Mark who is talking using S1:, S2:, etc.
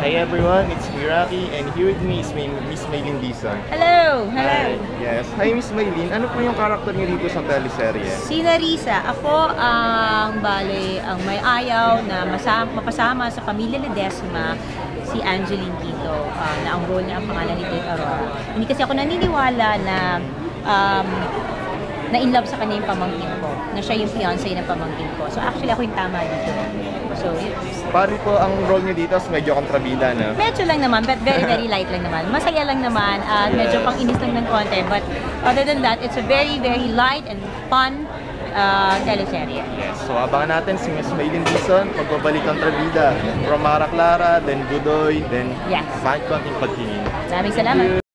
S1: Hi everyone, it's Miraki and here with me is May- Miss Maylin Dizon.
S2: Hello!
S1: Hi.
S2: Hello!
S1: Yes. Hi Miss Maylin, ano po yung karakter niyo dito sa teleserye?
S2: Si Narisa, ako ang bale, ang may ayaw na masama, mapasama sa pamilya ni Desma si Angeline Quito ah, na ang role niya ang pangalan ni Kate Aurora. Hindi kasi ako naniniwala na um, na in love sa kanya yung pamangkin ko, na siya yung fiancé ng pamangkin ko. So actually ako yung tama dito. So.
S1: Paano po ang role niyo dito? Medyo kontrabida na.
S2: Medyo lang naman, but very, very light lang naman. Masaya lang naman, at medyo pang inis lang ng konti. But other than that, it's a very, very light and fun uh, teleserye.
S1: Yes. So abangan natin si Miss Maylin Dizon pagbabalik ng Trabida. From Mara Clara, then Budoy, then
S2: Yes.
S1: kahit konting pagtingin.
S2: Maraming salamat.